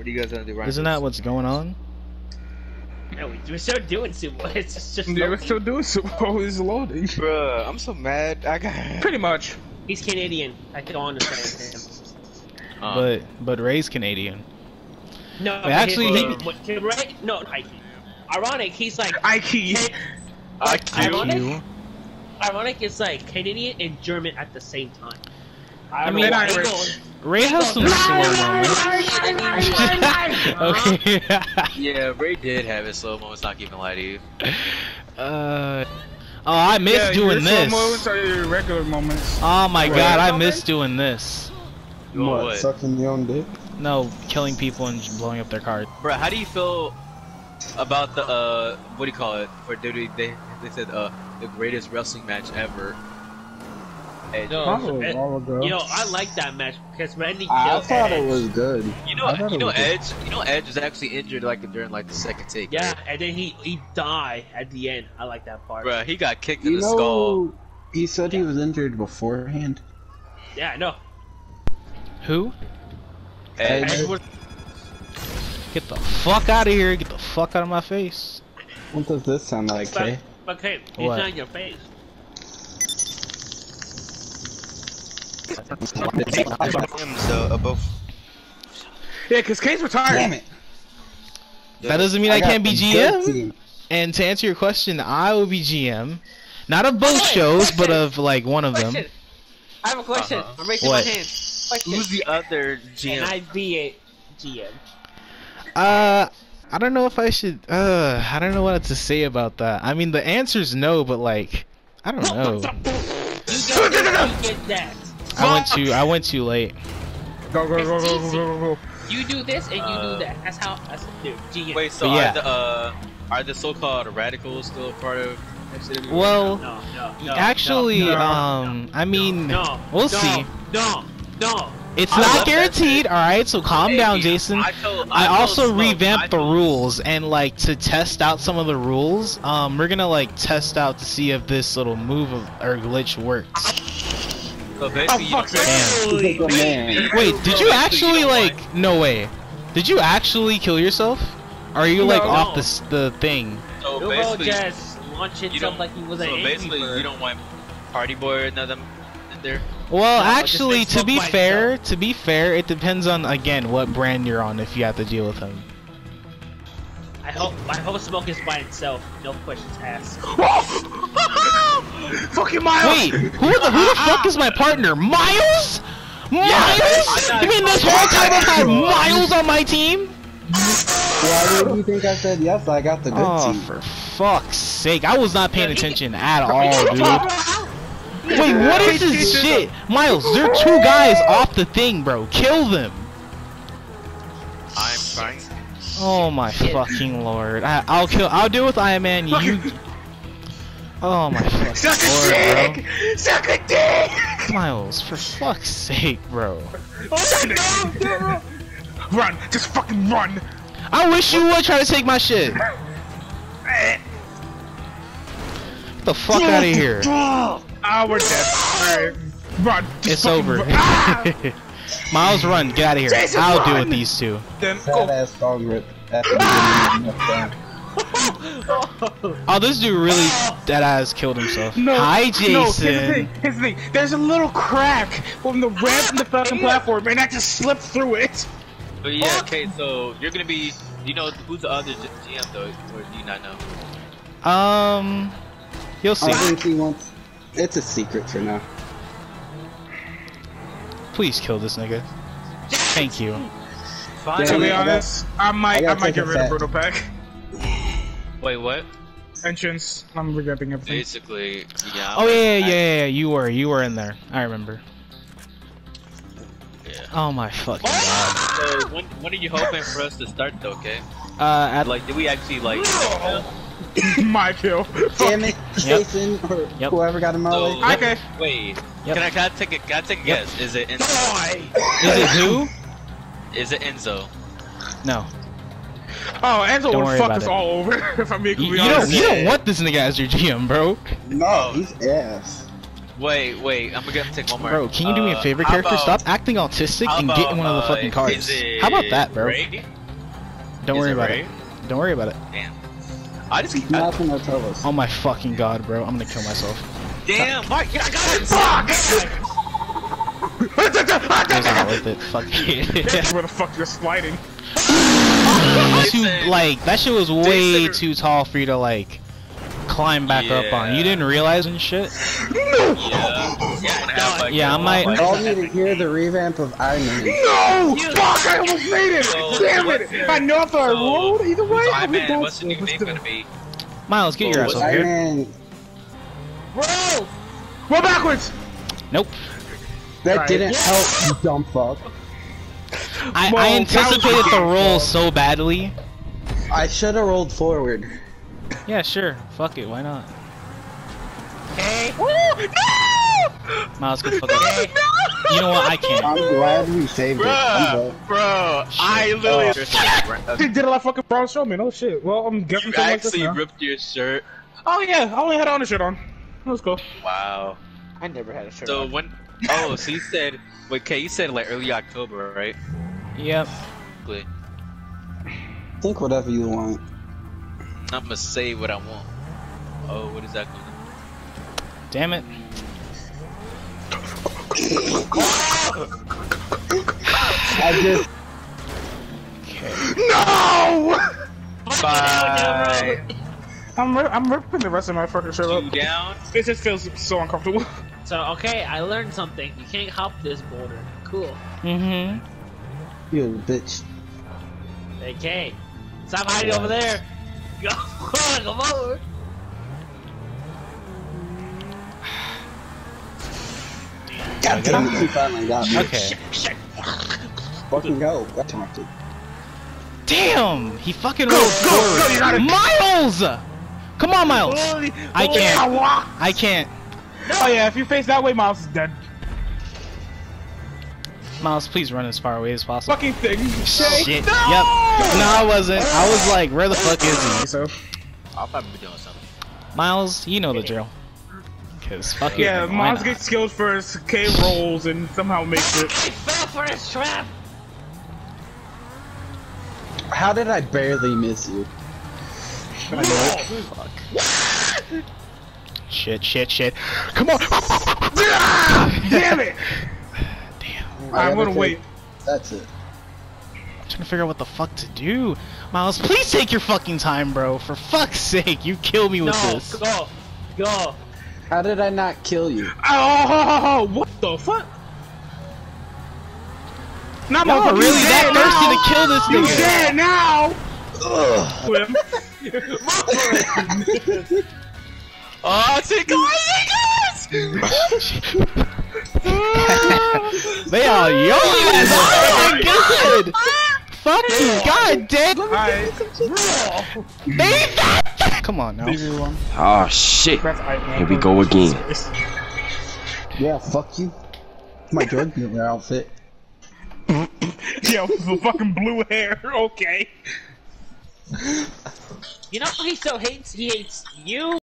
What are you guys gonna do? Right Isn't that what's going on? No, we, we're still doing sumo. It's just, just Yeah, we're still doing Sumo. He's loading. Bruh, I'm so mad. I got. Pretty much. He's Canadian. I can understand him. Uh, But but Ray's Canadian. No, Wait, actually, his, he- what, right? No, I, ironic. He's like Ike. like, ironic. Ironic is like Canadian and German at the same time. I don't mean, know Irish. Ray has some slow moments. okay. yeah, Ray did have his slow moments. Not even lie to you. uh. Oh, I miss yeah, doing your slow this. moments are your regular moments. Oh my Right. god, I miss doing this. You want what? Sucking your own dick? No, killing people and just blowing up their cars. Bro, how do you feel about the uh, what do you call it for WWE? They they said uh, the greatest wrestling match ever. Edge. No, Probably it- a while ago. you know, I like that match because Randy I thought Edge. it was good. You know, I thought you it know was good. Edge. You know Edge was actually injured like during like the second take. Yeah, right? and then he he died at the end. I like that part. Bruh, he got kicked in You the skull. he said he was injured beforehand. Yeah, I know. Who? Edge. Edge. was- Get the fuck out of here. Get the fuck out of my face. What does this sound like, But, Kay? okay, he's What? not in your face. Above. Yeah, cause K's retired. Damn it! That doesn't mean I, got can't be GM. And to answer your question, I will be GM. Not of both wait, shows, but of like one of them. I have a question. Uh-huh. I'm raising What? my hand. Question. Who's the other Can GM? I be a GM? Uh, I don't know if I should. Uh, I don't know what to say about that. I mean, the answer's no, but like, I don't know. You get you get that. I went too. I went too late. Go go go go go go go. You do this and you Uh, do that. That's how. That's dude. GM. Wait, so But yeah. are the uh, are the so-called radicals still a part of FCW? Well, No, no, no. actually, no, no, um, I mean, no, we'll no, see. No, no. It's I love not that guaranteed. All right, so calm Hey, down, Jason. I, told, I told also Smoke, I revamped the told- rules and like to test out some of the rules. Um, we're gonna like test out to see if this little move of, or glitch works. So basically, oh, you fuck's don't- sake. Damn. Typical man. Wait, did you actually like? No way. Did you actually kill yourself? Or are you like No. off the the thing? So basically, just launched you himself don't. like he was an so basically, bird. you don't want Party Boy or none of them in there. Well, No, actually, to be by fair, to be fair, it depends on again what brand you're on if you have to deal with him. I hope I hope Smoke is by itself. No questions asked. Fucking Miles. Wait, who the who the fuck is my partner? Miles? Miles? I- You mean this whole time I've had Miles on my team? Why would you think I said yes? I got the good Oh, team. for fuck's sake! I was not paying attention at all, dude. Wait, what is this shit? Miles, there are two guys off the thing, bro. Kill them. I'm fine. Oh my fucking lord. I, I'll kill. I'll deal with Iron Man. You. Oh my Suck a lord, dick. Suck a dick. Miles, for fuck's sake, bro. Run. Just fucking run. I wish you would try to take my shit. Get the fuck out of here. Ah, we're dead. Alright. Run. Just It's over. run. Ah! Miles, run. Get out of here. Jason, I'll deal run! with these two. Then Fat go. ass dog rip. After getting knocked down. Oh, this dude really dead ass killed himself. No. Hi, No, here's the thing. Here's the thing. There's a little crack from the ramp in the fucking platform, and I just slipped through it. But yeah, okay. So you're gonna be. You know who's the other GM though, or do you not know? Um, you'll see. I think he wants. It's a secret for now. Please kill this nigga. Thank you. Fine. To be honest, I might, I I, might get rid of fat- Brutal Pack. Wait, what? Entrance. I'm revamping everything. Basically, yeah. Oh yeah, yeah, yeah, yeah. You were, you were in there. I remember. yeah. Oh my fucking god. So when when are you hoping for us to start though? Okay. Uh, at Like, did we actually like? My kill. Damn it, Jason or Yep. whoever got him out. So, late. Okay. wait. Yep. Can I can I take a can I take a Yep. guess? Is it Enzo? is it who? Is it Enzo? No. Oh, Enzo Don't would fuck us it. all over if I'm being You, you completely don't, honest. you don't want this nigga as your GM, bro. No, he's ass. Wait, wait. I'm gonna take one more. Bro, can you do me a Uh, favor, character? about- Stop acting autistic how and get in one of the uh, fucking cars. is How about that, bro? Ray? Don't Is worry it about Ray? it. Don't worry about it. Damn. I just keep. Nothing to tell us. Oh my fucking god, bro. I'm gonna kill myself. Damn, Mark, I got it. It's not worth it. Fuck you. Where the fuck you're sliding? Too, like, that shit was way Jason- too tall for you to, like, climb back up on. You didn't realize and shit? Yeah. Yeah, like, Yeah, I might- I all need to hear the revamp of Iron Man. No! Fuck! I almost made it! So, Damn what- it! I know if I so, rolled either way. I I would man, go what's the new name gonna be? Miles, get your ass over here. Man. Bro! Roll backwards! Nope. That Right. didn't help, you dumb fuck. I, Well, I anticipated the roll so badly. I should have rolled forward. Yeah, sure. Fuck it. Why not? Hey! No! Miles, get the fuck out. You know what? I can't. I'm glad we saved it. Bro, glad. bro, I literally. Oh. They did it like fucking Braun Strowman. Oh shit. Well, I'm guessing you something like this actually now. ripped your shirt. Oh yeah, I only had on the shirt on. That was cool. Wow. I never had a shirt So on. when? Oh, so you said. Wait, Kay, you said like early October, right? Yep. Wait, Think whatever you want. I'm gonna say what I want. Oh, what is that gonna? Damn it. I just. No! Bye. I'm ri- I'm ripping the rest of my fucking shirt up. down. It just feels so uncomfortable. So, okay, I learned something. You can't hop this boulder. Cool. Mm-hmm. You bitch. Okay. Stop hiding over there. Go. Come over. God damn it, you finally got me. Okay. Fucking go. Got taunted. Damn! He fucking rolled go, forward. go, you got it. Miles! Come on, Miles. Holy- I can't. hell. I can't. Oh yeah, if you face that way, Miles is dead. Miles, please run as far away as possible. Fucking thing. Shit. No! Yep. No, I wasn't. I was like, where the fuck is he? So I'll probably be doing something. Miles, you know the drill. Cause fuck it. yeah, why Miles not? gets skilled first, K rolls, and somehow makes it. I fell for his trap. How did I barely miss you? Fuck! Shit, shit, shit. Come on. Damn it! Damn. I I'm gonna wait. That's it. I'm trying to figure out what the fuck to do. Miles, please take your fucking time, bro. For fuck's sake, you kill me with No, this. go. Go. How did I not kill you? Oh, what the fuck? Nah, Y'all really that dead now. thirsty to kill this You nigga? dead now. Swim. Oh, it's take us, they are young as fucking good. Fuck you, god damn. Alright. They that. Come on now. Everyone. Oh shit. That's Ike, man. Here we go again. Yeah, fuck you. My drug dealer outfit. Yo, the fucking blue hair. Okay. You know he still hates. He hates you.